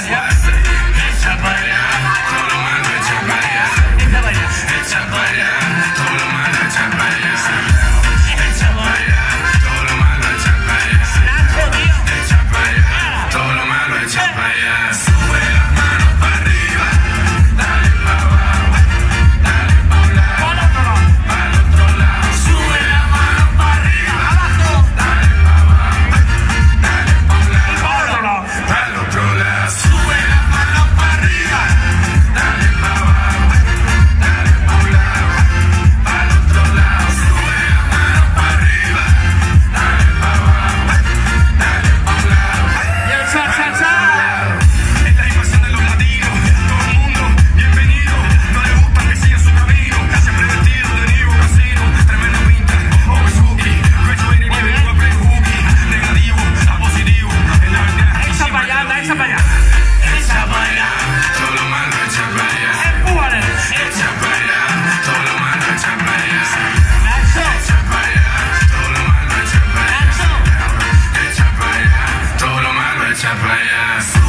man. Etabaya. Etabaya. Todo mano Etabaya. Everyone else. Etabaya. Todo mano Etabaya. Nacho. Etabaya. Todo mano Etabaya. Nacho. Etabaya. Todo mano Etabaya.